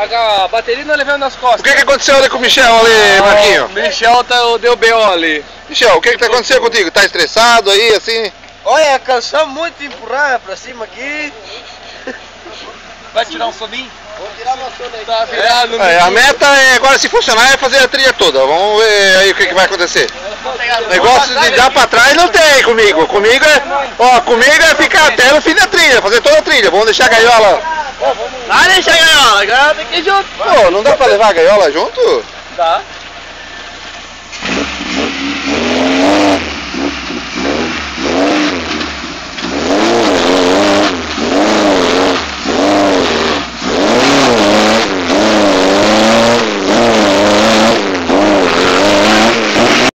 A bateria não levando nas costas. O que, que aconteceu ali com o Michel ali, Marquinho? O Michel tá, deu B.O. ali. Michel, o que, que tá acontecendo contigo? Tá estressado aí, assim? Olha, cansou muito de empurrar pra cima aqui. Vai tirar um soninho? Vou tirar uma aí. Tá virado É, a meta é agora se funcionar é fazer a trilha toda. Vamos ver aí o que, que vai acontecer. Negócio de dar pra trás não tem comigo. Comigo é. Ó, comigo é ficar até no fim da trilha, fazer toda a trilha. Vamos deixar a gaiola. Ah, deixa a gaiola, junto. Pô, não dá pra levar a gaiola junto? Dá.